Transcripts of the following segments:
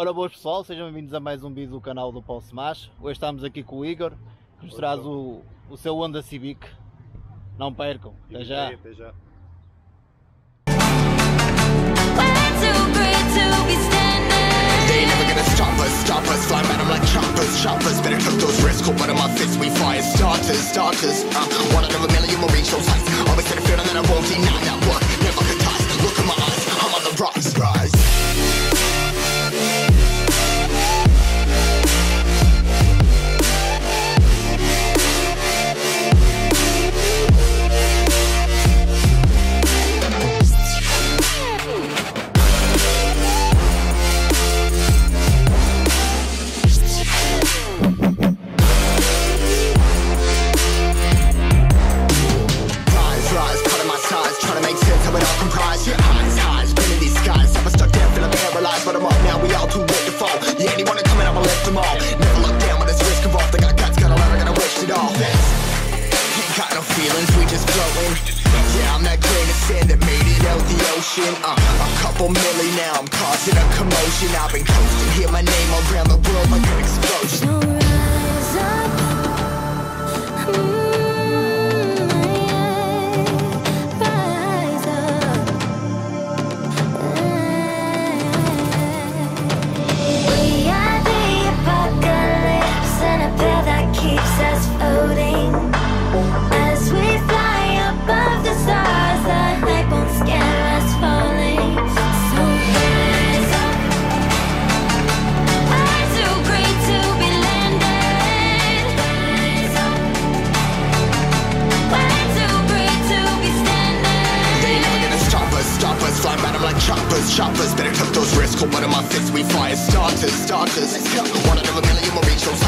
Ora boas pessoal, sejam bem-vindos a mais um vídeo do canal do Paulo Smash. Hoje estamos aqui com o Igor, que nos traz o, o seu Honda Civic. Não percam, até já. Até já. They ain't never gonna stop us, stop us Fly at 'em like choppers, choppers Better cook those risks, cold blood in my fists We fire starters, starters uh, One out of a million will reach those heights Always Yeah, anyone coming, I'ma lift them all. Never look down when it's risk involved. I got guts, got a lot, I gotta wish it all. Ain't got no feelings, we just floating Yeah, I'm that grain of sand that made it out the ocean. Uh, A couple milli now, I'm causing a commotion. I've been coasting, hear my name around the world like an explosion. Keeps choppers, Better cook those risks, hold one in my fists We fire starters, starters. One out of a million will reach those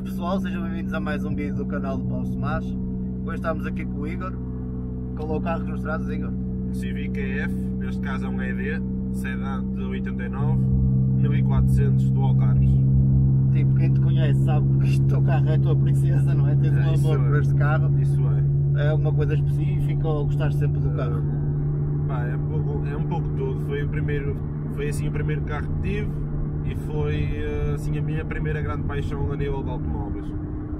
Boas pessoal, sejam bem-vindos a mais um vídeo do canal do Paulo Smash. Hoje estamos aqui com o Igor. Qual é o carro que nos trazes, Igor? Civic EF, neste caso é um ED, sedã de 89, 1400 dual carbs. Tipo, quem te conhece sabe que isto teu carro é a tua princesa, não é? Tens É, um amor é. por este carro. Isso é. É alguma coisa específica ou gostaste sempre do carro? Ah, pá, é, um pouco, é um pouco tudo. Foi, o primeiro, foi assim o primeiro carro que tive e foi ah, assim a minha primeira grande paixão a nível de automóveis.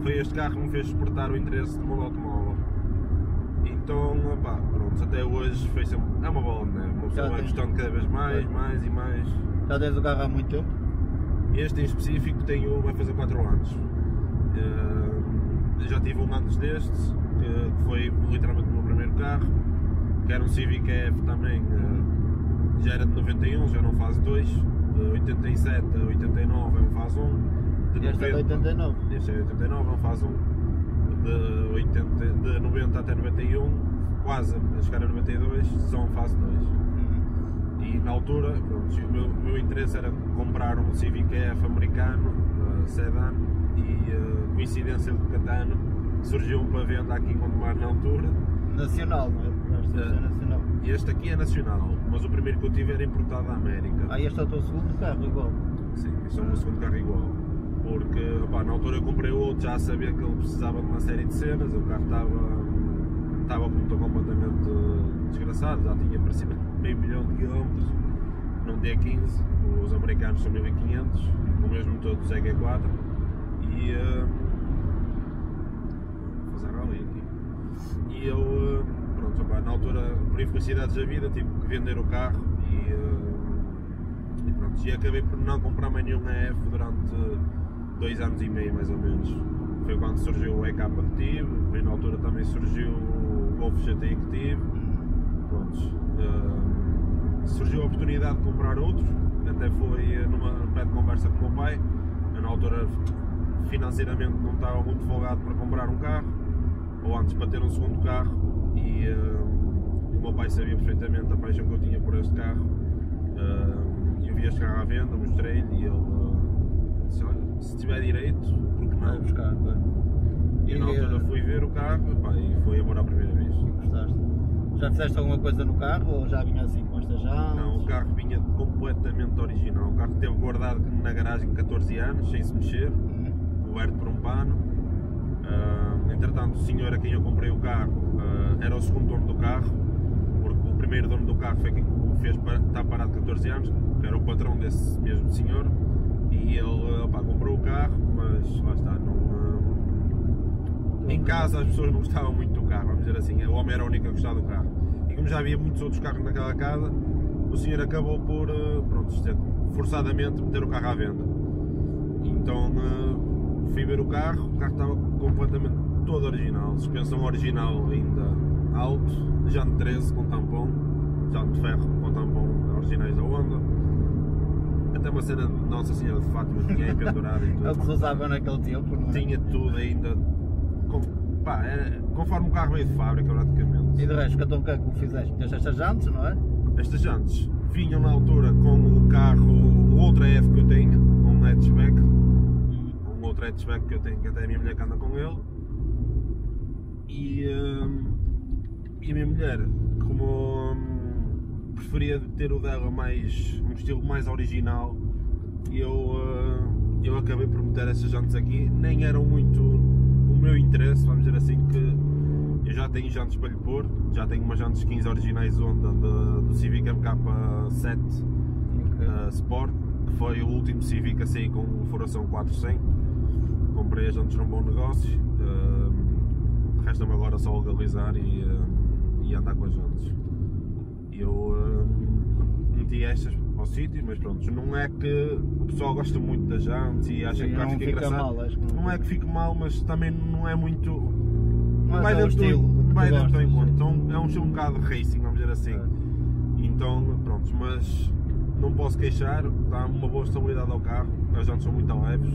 Foi este carro que me fez despertar o interesse do mundo automóvel. Então, pronto, até hoje foi sempre, é uma bola de neve. Uma pessoa vai gostando cada vez mais, mais e mais. Já tens o carro há muito tempo? Este em específico tenho, vai fazer 4 anos. Eh, já tive um antes deste, que, que foi literalmente o meu primeiro carro, que era um Civic EF também, eh, já era de 91, já não fase 2, de 87 a 89 é um fase 1, de Este é de 89. este é de 89 é um fase 1, de, 80, de 90 até 91, quase a chegar a 92, são fase 2. E na altura, pronto, o meu, meu interesse era comprar um Civic EF americano, uh, sedã, e uh, coincidência do Catano, surgiu para venda aqui em Gondomar na altura. Nacional, não é? Temos É. nacional. E este aqui é nacional, mas o primeiro que eu tive era importado da América. Ah, este é o teu segundo carro, igual. Sim, isso é o meu segundo carro igual. Porque opá, na altura eu comprei o outro, já sabia que ele precisava de uma série de cenas, o carro estava estava com motor completamente desgraçado, já tinha para cima meio milhão de quilómetros, num D15, os americanos são 1500, com o mesmo motor do ZG4 e vou fazer rally aqui. E eu eh, pronto, opá, na altura por infelicidades da vida tive que vender o carro e eh, e pronto, e acabei por não comprar mais nenhum EF durante dois anos e meio mais ou menos. Foi quando surgiu o EK que tive, depois na altura também surgiu o Golf GTI que tive. Prontos. eh, surgiu a oportunidade de comprar outro, até foi numa pé de conversa com o meu pai. Eu na altura financeiramente não estava muito folgado para comprar um carro, ou antes para ter um segundo carro, e eh, o meu pai sabia perfeitamente a paixão que eu tinha por este carro. Eh, eu vi este carro à venda, mostrei-lhe e ele eh, disse, olha, se tiver direito, porque Vai não? buscar, pá. E na altura fui ver o carro epá, e foi amor à primeira vez. Gostaste? Já fizeste alguma coisa no carro ou já vinha assim com esta já? Não, o carro vinha completamente original. O carro teve guardado na garagem 14 anos, sem se mexer, coberto por um pano. Entretanto, o senhor a quem eu comprei o carro ah, era o segundo dono do carro, porque o primeiro dono do carro foi quem o fez para estar parado 14 anos, que era o patrão desse mesmo senhor. E ele opá, comprou o carro, mas lá está, não. ah, em casa as pessoas não gostavam muito do carro, vamos dizer assim, o homem era o único a gostar do carro. E como já havia muitos outros carros naquela casa, o senhor acabou por, eh, pronto, forçadamente, meter o carro à venda. Então eh, fui ver o carro, o carro estava completamente todo original, suspensão original ainda alto, jante 13 com tampão, jante de ferro com tampão originais da Honda. Até uma cena de Nossa Senhora de Fátima tinha aí pendurada e tudo É o que se usava naquele tempo, não é? tinha tudo ainda. Com, pá, era- conforme o carro veio de fábrica, praticamente. E de resto, então o que é que me fizeste? Meteste estas jantes, não é? Estas jantes vinham na altura com o carro, o outro F que eu tenho, um hatchback, um outro hatchback que eu tenho, que até a minha mulher que anda com ele. E, hum, e a minha mulher, como hum, preferia ter o dela mais, um estilo mais original, eu, hum, eu acabei por meter essas jantes aqui, nem eram muito o meu interesse, vamos dizer assim, que eu já tenho jantes para lhe pôr, já tenho umas jantes 15 originais Honda do Civic MK7 uh, Sport, que foi o último Civic a sair com furação 400. Comprei as jantes num bom negócio, uh, resta-me agora só legalizar e, uh, e andar com as jantes. Eu uh, meti estas ao sítio, mas pronto, não é que o pessoal gosta muito das jantes e acha Sim, que não fica fica engraçado. mal, acho que não Não é que fique mal, mas também não é muito. Não é vai aquele dentro do- estilo tu vai dentro do encontro. Então é um estilo um bocado racing, vamos dizer assim. É. Então, pronto, mas não posso queixar, dá uma boa estabilidade ao carro, as jantes são muito leves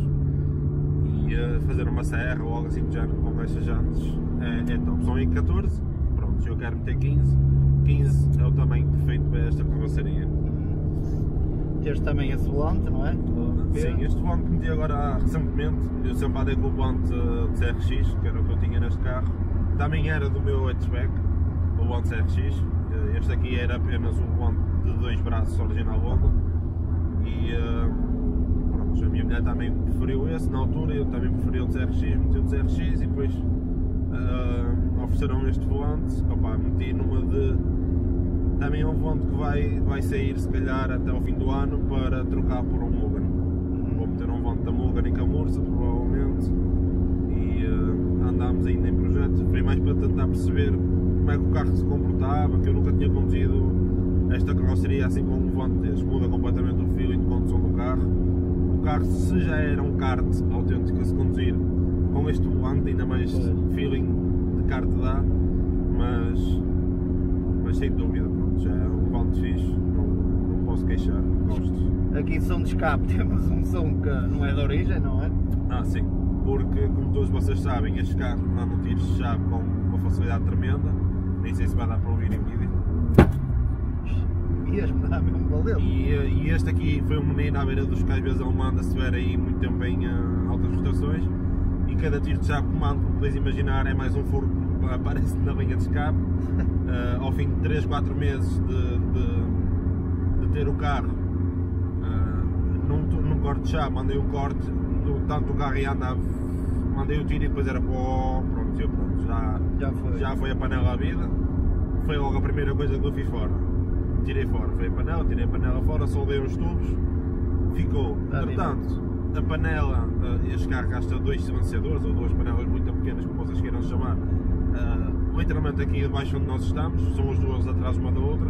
e eh, fazer uma serra ou algo assim do género com estas jantes é, é top. São em 14, pronto, eu quero meter 15, 15 é o tamanho perfeito para esta carroceria. Tens também esse volante, não é? Sim, este volante que meti agora recentemente, eu sempre andei com o volante eh, de CRX, que era o que eu tinha neste carro, também era do meu hatchback, o volante CRX, Eh, este aqui era apenas o volante de dois braços original Honda e eh, pronto, a minha mulher também preferiu esse na altura, eu também preferi o de CRX, meti o de CRX e depois eh, ofereceram este volante, opa, meti numa de também é um volante que vai, vai sair se calhar até ao fim do ano para trocar por um Mugen. Vou meter um volante da Mugen em Camurça provavelmente e eh, andámos ainda em projeto. Foi mais para tentar perceber como é que o carro se comportava, que eu nunca tinha conduzido esta carroceria assim com um volante deste. Muda completamente o feeling de condução do carro. O carro se já era um kart autêntico a se conduzir, com este volante ainda mais feeling de kart dá, mas mas sem dúvida, pronto, já é um volante fixe, não, não posso queixar, gosto. Aqui som de escape temos um som que não é de origem, não é? Ah, sim, porque como todos vocês sabem, estes carros mandam tiros de chave com uma facilidade tremenda, nem sei se vai dar para ouvir em vídeo. Mesmo, dá mesmo valeu. E, e este aqui foi um menino à beira dos que às vezes ele manda se estiver aí muito tempo em eh, altas rotações e cada tiro de chave que manda, como podeis imaginar, é mais um furo que aparece na linha de escape. Eh, ao fim de 3, 4 meses de, de- de ter o carro, eh, num, num corte de chave, mandei um corte, do, tanto o carro ia andar, mandei o tiro e depois era pó, pronto, eu pronto, já, Já foi. já foi a panela à vida, foi logo a primeira coisa que eu fiz fora. Tirei fora, foi a panela, tirei a panela fora, soldei uns tubos, ficou. Entretanto, a panela, eh, este carro gasta dois silenciadores, ou duas panelas muito pequenas, como vocês queiram chamar, eh, literalmente aqui debaixo onde nós estamos, são as duas atrás uma da outra.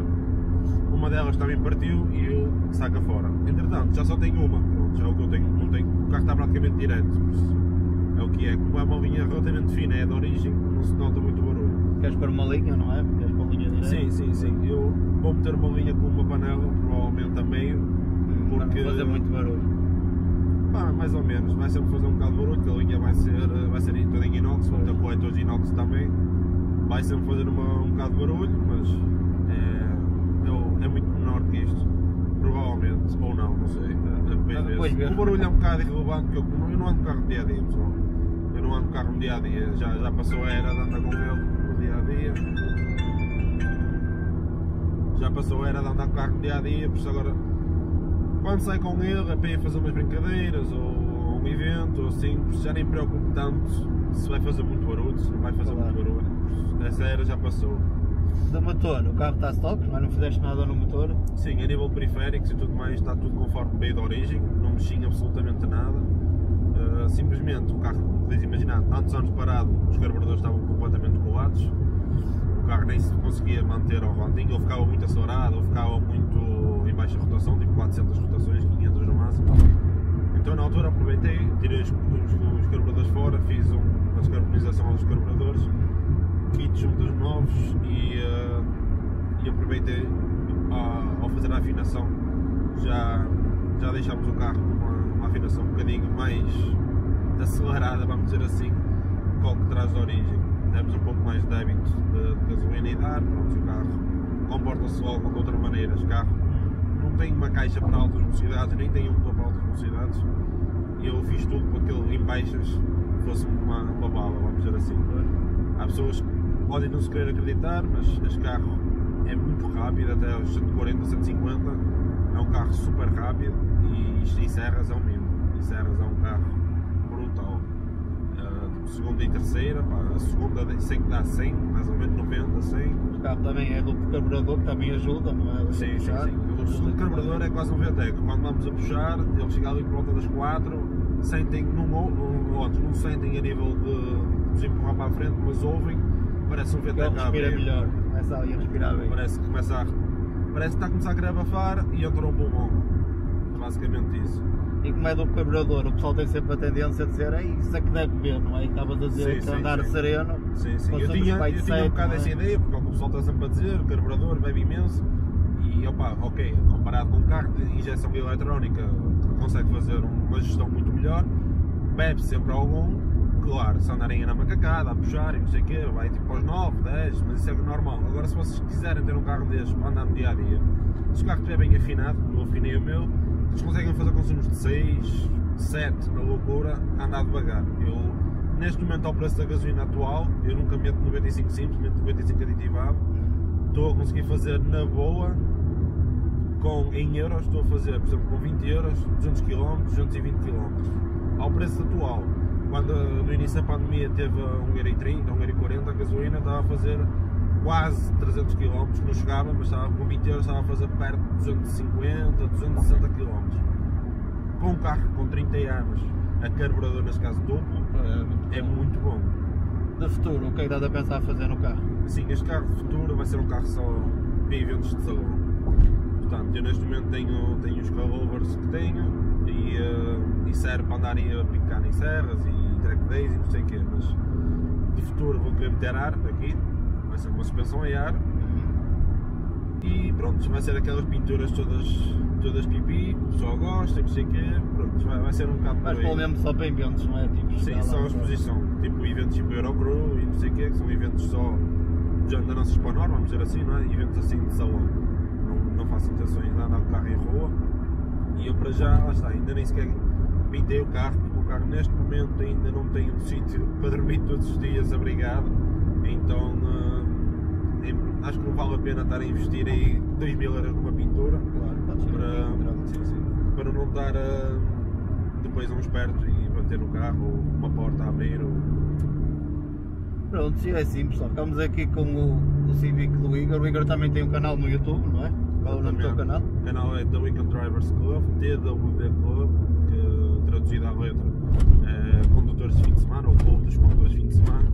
Uma delas também partiu e eu saca fora. Entretanto, já só tenho uma, pronto, já é o que eu tenho, não tenho, o carro está praticamente direto. é o que é. Como é uma linha relativamente fina, é de origem, não se nota muito barulho. Queres pôr uma linha, não é? Queres pôr linha direta? Sim, sim, sim. Eu vou meter uma linha com uma panela, provavelmente a meio, Hum, para não porque- fazer muito barulho. Pá, mais ou menos, vai sempre fazer um bocado de barulho, que a linha vai ser, vai ser toda em inox, vou ter coletores de inox também, vai sempre fazer uma, um bocado de barulho, mas é, é, é muito menor que isto, provavelmente, ou não, não sei. Depois Ah, depois vê-se. vê. o barulho é um bocado irrelevante, porque eu, eu não ando carro no dia a dia, pessoal. Eu não ando carro no dia a dia, já, já passou a era de andar com ele no dia a dia. Já passou a era de andar com carro no dia a dia, por isso agora quando sai com ele é para ir fazer umas brincadeiras ou um evento ou assim, já nem me preocupo tanto se vai fazer muito barulho, se não vai fazer Claro. muito barulho. Essa era já passou. Do motor, o carro está stock, é? Não fizeste nada no motor. Sim, a nível de periféricos e tudo mais está tudo conforme veio de origem, não mexi absolutamente nada. Uh, simplesmente o carro, podes imaginar, tantos anos parado, os carburadores estavam completamente colados, o carro nem se conseguia manter ao rondinho, ele ficava muito acelerado, ele ficava muito baixa rotação, tipo 400 rotações, 500 no máximo. Então na altura aproveitei, tirei os, os- os carburadores fora, fiz um- uma descarbonização aos carburadores, kits juntos novos e, eh, e aproveitei a- ao fazer a afinação. Já, já deixámos o carro com uma, uma afinação um bocadinho mais acelerada, vamos dizer assim, que o que traz de origem. Demos um pouco mais de débito de, de gasolina e de ar, pronto, o carro comporta-se logo de outra maneira. Este carro não tem uma caixa para altas velocidades, nem tem um para altas velocidades. Eu fiz tudo para que ele em baixas fosse uma, uma bala, vamos dizer assim. Há pessoas que podem não se querer acreditar, mas este carro é muito rápido, até aos 140, 150. É um carro super rápido e isto em serras é um mínimo. Em serras é um carro segunda e terceira, pá, a segunda de- sei que dá 100, mais ou menos 90, 100. O carro também é duplo carburador, que também ajuda, não é? Sim, sim, sim. O segundo carburador é quase um VTEC. Quando vamos a puxar, ele chega ali por volta das 4, sentem, não, ou- não, outros não sentem a nível de nos empurrar para a frente, mas ouvem, parece um Ele VTEC a respira abrir. melhor. Começa ali a respirar bem. Parece que começa a, parece que está a começar a querer abafar e entra um pulmão. É basicamente isso. E como é duplo carburador, o pessoal tem sempre a tendência a dizer, "Ei, isso é que deve ver, não é? E a dizer Sim, que sim, andar sim. sereno. Sim, sim. Eu tinha, eu tinha um bocado é? essa ideia, porque é o pessoal está sempre a dizer, o carburador bebe imenso. E opa, ok, comparado com um carro de injeção eletrónica que consegue fazer uma gestão muito melhor, bebe sempre algum, claro, se andarem na macacada, a puxar e não sei o quê, vai tipo aos 9, 10, mas isso é normal. Agora se vocês quiserem ter um carro destes para andar no dia a dia, se o carro estiver bem afinado, como eu afinei o meu, vocês conseguem fazer consumos de 6, 7 na loucura, a andar devagar. Eu, neste momento, ao preço da gasolina atual, eu nunca meto 95 simples, meto 95 aditivado. Estou a conseguir fazer na boa, com, em euros, estou a fazer, por exemplo, com 20 euros, 200 km, 220 km. Ao preço atual, quando no início da pandemia teve a 1,30€, 1,40€ a gasolina, estava a fazer quase 300 km, não chegava, mas estava com 20 euros, estava a fazer perto de 250, 260 km. Com um carro com 30 anos, a carburador, neste caso duplo, é muito bom. De futuro, o que é que estás a pensar fazer no carro? Sim, este carro de futuro vai ser um carro só para eventos de salão. Portanto, eu neste momento tenho, tenho os carrovers que tenho e, eh, e serve para andar aí a picar em serras e track days e não sei o quê, mas de futuro vou querer meter ar aqui, vai ser uma suspensão a ar e pronto, vai ser aquelas pinturas todas, todas pipi, o pessoal gosta não sei o quê, pronto, vai, vai ser um bocado Mas pelo menos só para eventos, não é? Tipo, Sim, só a exposição, tipo eventos tipo Eurocrew e não sei o quê, que são eventos só já da nossa Exponor, vamos dizer assim, não é? Eventos assim de salão. Não, não faço intenções de andar de carro em rua. E eu para já, lá está, ainda nem sequer pintei o carro, porque o carro neste momento ainda não tem um sítio para dormir todos os dias abrigado. Então em- acho que não vale a pena estar a investir aí 2 mil euros numa pintura Claro, para, pouquinho, sim, sim, para não estar a, depois a um esperto e bater no carro ou uma porta a abrir ou Pronto, sim, é simples, ficamos aqui com o, o Civic do Igor. O Igor também tem um canal no YouTube, não é? Qual é o nome do teu canal? O canal é The Weekend Drivers Club, TWD Club, que traduzido à letra é condutores de fim de semana ou clube dos condutores de fim de semana.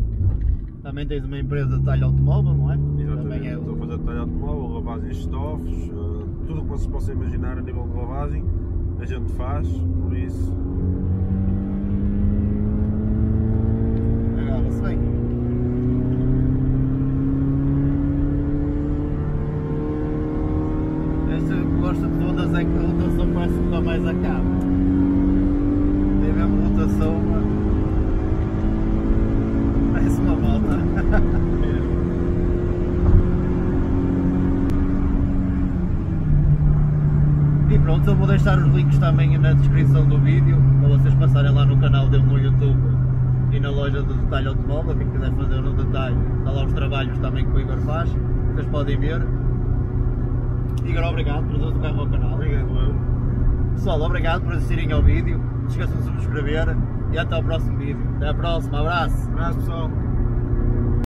Também tens uma empresa de talho automóvel, não é? Exatamente. Também é Estou a o... fazer detalhe lavagens de estofos, eh, tudo o que vocês possam imaginar a nível de lavagem, a gente faz, por isso alinhado. Tem mesmo rotação. mano. Parece uma moto. E pronto, eu vou deixar os links também na descrição do vídeo para vocês passarem lá no canal dele no YouTube e na loja do Detalhe Automóvel, quem quiser fazer no detalhe, está lá os trabalhos também que o Igor faz, vocês podem ver. Igor, obrigado por teres o carro ao canal. Obrigado, eu. Pessoal, obrigado por assistirem ao vídeo, não esqueçam de subscrever e até ao próximo vídeo. Até à próxima, abraço! Abraço pessoal.